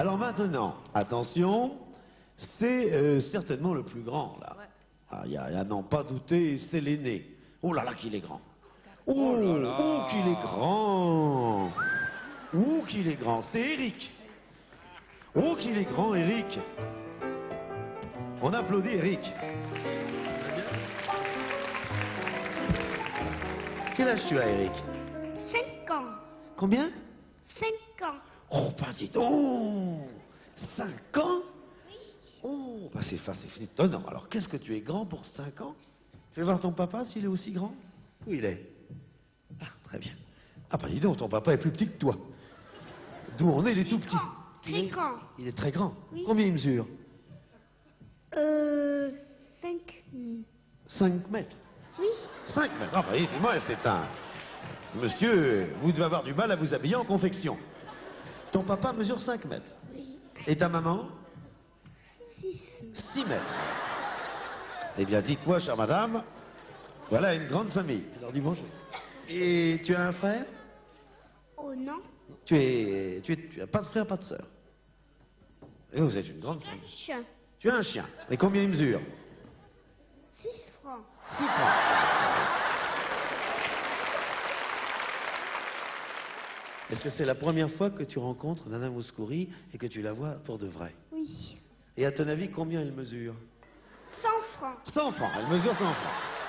Alors maintenant, attention, c'est euh, certainement le plus grand, là. Ah, y a, y a n'en pas douter, c'est l'aîné. Oh là là, qu'il est grand. Oh, Oh là là. oh, qu'il est grand. Oh, qu'il est grand. C'est Eric. Oh, qu'il est grand, Eric. On applaudit Eric. Quel âge tu as, Eric 5 ans. Combien? 5 ans. Oh, pas dis donc 5 ans Oh, bah c'est fa- c'est étonnant. Alors, qu'est-ce que tu es grand pour 5 ans? Fais voir ton papa s'il est aussi grand? Où il est? Ah, très bien. Ah, bah dis donc, ton papa est plus petit que toi. D'où on est, il est tout petit. Il Très est- grand. Il est très grand. Oui. Combien il mesure? Euh. 5. 5 mètres. Oui. 5 mètres. Ah, bah, effectivement, c'est un... Monsieur, vous devez avoir du mal à vous habiller en confection. Ton papa mesure 5 mètres. Oui. Et ta maman 6. 6 mètres. Eh bien, dites-moi, chère madame, voilà une grande famille. Tu leur dis bonjour. Et tu as un frère? Oh non. tu es, tu es, tu as pas de frère, pas de sœur. Et vous êtes une grande famille. Chien. Tu as un chien. Et combien il mesure? 6 francs. 6 francs. Est-ce que c'est la première fois que tu rencontres Nana Mouskouri et que tu la vois pour de vrai Oui. Et à ton avis, combien elle mesure? 100 francs. 100 francs. Elle mesure 100 francs.